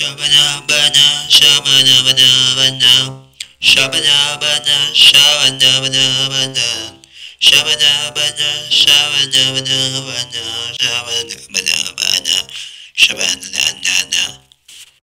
Shabana bana, shabana bana bana, shabana bana, shabana bana bana, shabana bana, shabana bana bana, shabana bana bana, shabana.